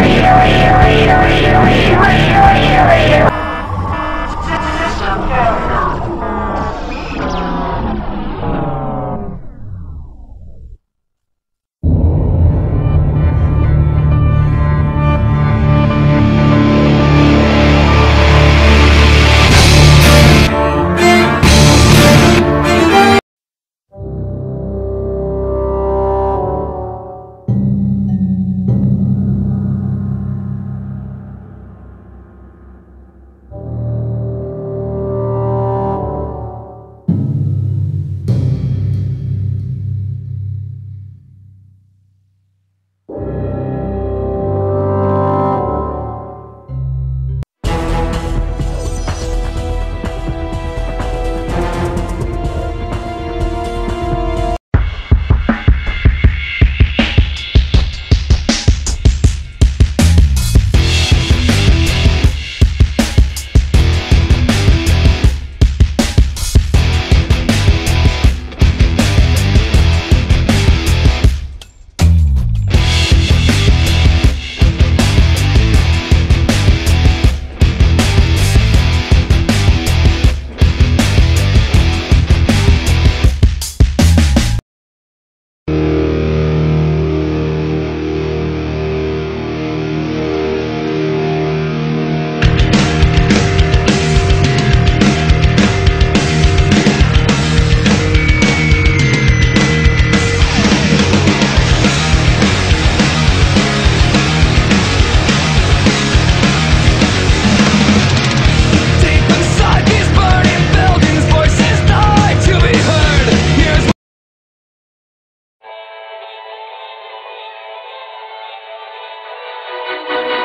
Sorry, Harry. Bye.